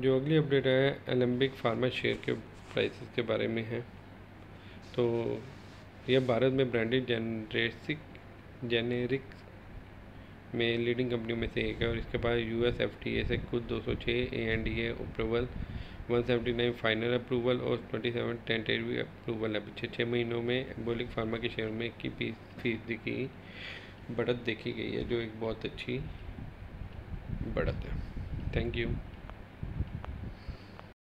जो अगली अपडेट है एलम्बिक फार्मा शेयर के प्राइसेस के बारे में है। तो यह भारत में ब्रांडेड जेनरेसिक जेनेरिक में लीडिंग कंपनियों में से एक है और इसके पास U S F D A से खुद दो सौ छः A N D A approval one seventy nine final approval और ट्वेंटी सेवन टेंटेटिव अप्रूवल है। पिछले छः महीनों में एम्बोलिक फार्मा के शेयर में की फ़ीसदी की बढ़त देखी गई है, जो एक बहुत अच्छी बढ़त है। Thank you